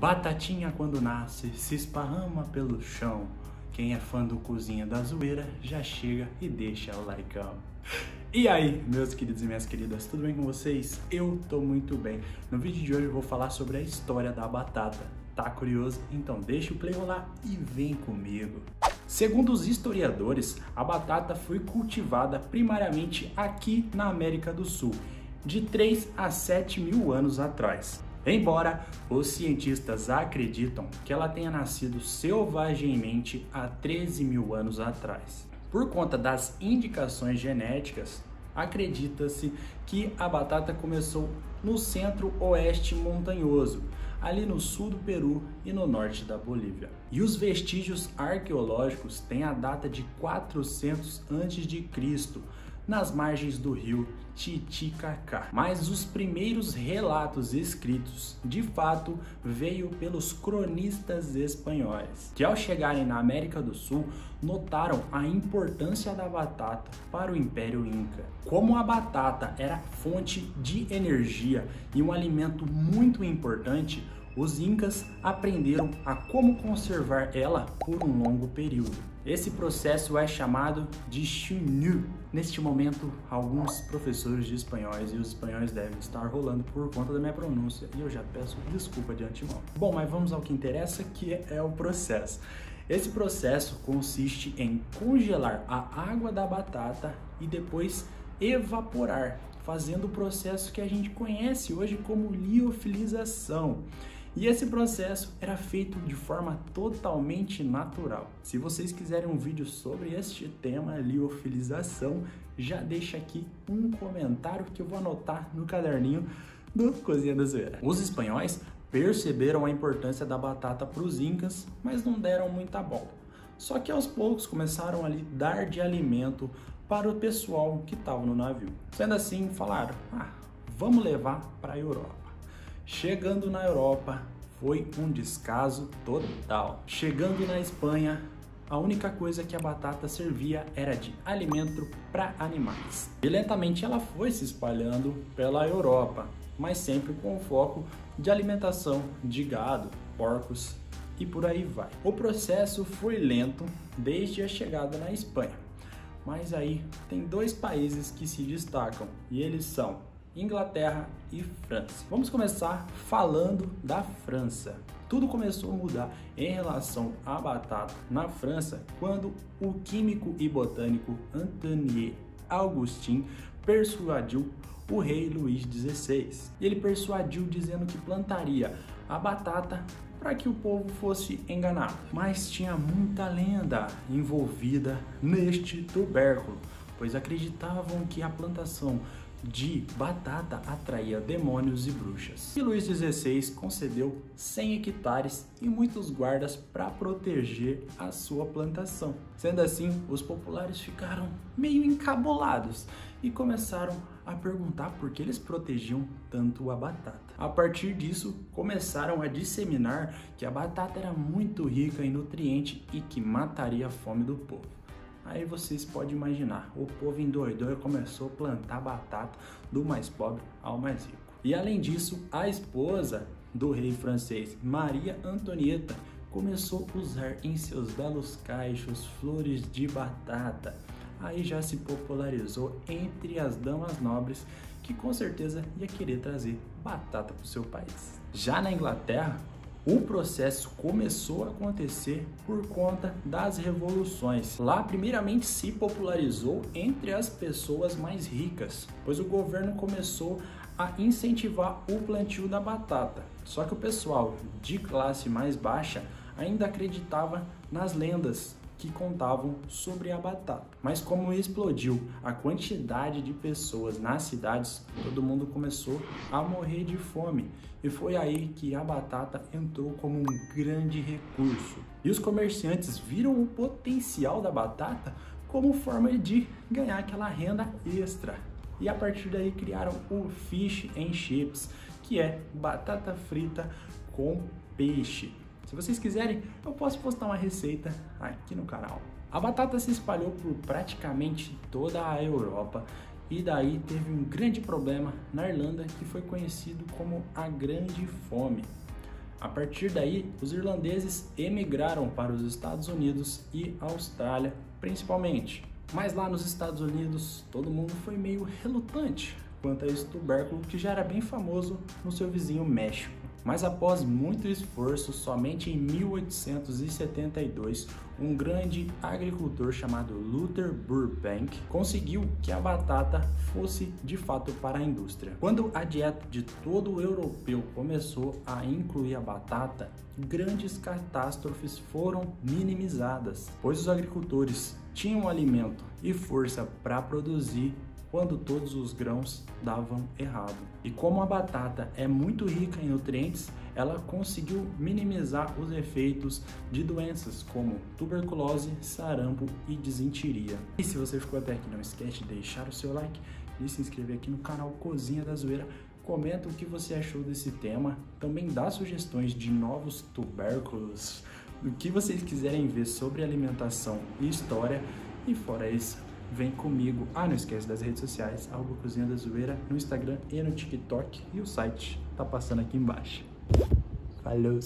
Batatinha quando nasce se esparrama pelo chão. Quem é fã do Cozinha da Zoeira já chega e deixa o likeão. E aí, meus queridos e minhas queridas, tudo bem com vocês? Eu tô muito bem. No vídeo de hoje eu vou falar sobre a história da batata. Tá curioso? Então deixa o play rolar e vem comigo. Segundo os historiadores, a batata foi cultivada primariamente aqui na América do Sul, de 3 a 7 mil anos atrás. Embora os cientistas acreditam que ela tenha nascido selvagemmente há 13 mil anos atrás. Por conta das indicações genéticas, acredita-se que a batata começou no centro-oeste montanhoso, ali no sul do Peru e no norte da Bolívia. E os vestígios arqueológicos têm a data de 400 a.C., nas margens do rio Titicacá. Mas os primeiros relatos escritos, de fato, veio pelos cronistas espanhóis, que ao chegarem na América do Sul, notaram a importância da batata para o Império Inca. Como a batata era fonte de energia e um alimento muito importante, os incas aprenderam a como conservar ela por um longo período. Esse processo é chamado de chinu. Neste momento, alguns professores de espanhóis e os espanhóis devem estar rolando por conta da minha pronúncia e eu já peço desculpa de antemão. Bom, mas vamos ao que interessa, que é o processo. Esse processo consiste em congelar a água da batata e depois evaporar, fazendo o processo que a gente conhece hoje como liofilização. E esse processo era feito de forma totalmente natural. Se vocês quiserem um vídeo sobre este tema, liofilização, já deixa aqui um comentário que eu vou anotar no caderninho do Cozinha da Zoeira. Os espanhóis perceberam a importância da batata para os incas, mas não deram muita bola. Só que aos poucos começaram a dar de alimento para o pessoal que estava no navio. Sendo assim, falaram: ah, vamos levar para a Europa. Chegando na Europa, foi um descaso total. Chegando na Espanha, a única coisa que a batata servia era de alimento para animais. E lentamente ela foi se espalhando pela Europa, mas sempre com o foco de alimentação de gado, porcos e por aí vai. O processo foi lento desde a chegada na Espanha. Mas aí tem dois países que se destacam e eles são Inglaterra e França. Vamos começar falando da França. Tudo começou a mudar em relação à batata na França quando o químico e botânico Antoine Augustin persuadiu o rei Luís XVI. Ele persuadiu dizendo que plantaria a batata para que o povo fosse enganado. Mas tinha muita lenda envolvida neste tubérculo, pois acreditavam que a plantação de batata atraía demônios e bruxas. E Luís XVI concedeu 100 hectares e muitos guardas para proteger a sua plantação. Sendo assim, os populares ficaram meio encabulados e começaram a perguntar por que eles protegiam tanto a batata. A partir disso, começaram a disseminar que a batata era muito rica em nutrientes e que mataria a fome do povo. Aí vocês podem imaginar, o povo endoidou e começou a plantar batata do mais pobre ao mais rico. E além disso, a esposa do rei francês, Maria Antonieta, começou a usar em seus belos caixos flores de batata. Aí já se popularizou entre as damas nobres que com certeza ia querer trazer batata para o seu país. Já na Inglaterra, o processo começou a acontecer por conta das revoluções. Lá, primeiramente, se popularizou entre as pessoas mais ricas, pois o governo começou a incentivar o plantio da batata. Só que o pessoal de classe mais baixa ainda acreditava nas lendas que contavam sobre a batata. Mas como explodiu a quantidade de pessoas nas cidades, todo mundo começou a morrer de fome. E foi aí que a batata entrou como um grande recurso. E os comerciantes viram o potencial da batata como forma de ganhar aquela renda extra. E a partir daí criaram o Fish and Chips, que é batata frita com peixe. Se vocês quiserem, eu posso postar uma receita aqui no canal. A batata se espalhou por praticamente toda a Europa e daí teve um grande problema na Irlanda que foi conhecido como a Grande Fome. A partir daí, os irlandeses emigraram para os Estados Unidos e Austrália, principalmente. Mas lá nos Estados Unidos, todo mundo foi meio relutante quanto a esse tubérculo que já era bem famoso no seu vizinho México. Mas após muito esforço, somente em 1872, um grande agricultor chamado Luther Burbank conseguiu que a batata fosse de fato para a indústria. Quando a dieta de todo europeu começou a incluir a batata, grandes catástrofes foram minimizadas, pois os agricultores tinham alimento e força para produzir quando todos os grãos davam errado. E como a batata é muito rica em nutrientes, ela conseguiu minimizar os efeitos de doenças como tuberculose, sarampo e desinteria. E se você ficou até aqui, não esquece de deixar o seu like e se inscrever aqui no canal Cozinha da Zoeira. Comenta o que você achou desse tema, também dá sugestões de novos tubérculos, o que vocês quiserem ver sobre alimentação e história. E fora isso, vem comigo. Ah, não esquece das redes sociais, arroba Cozinha da Zoeira, no Instagram e no TikTok. E o site tá passando aqui embaixo. Falou!